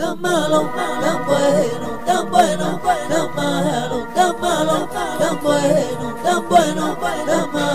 tan malo, tan bueno, tan bueno, tan malo, tan malo, tan bueno, tan bueno, tan malo.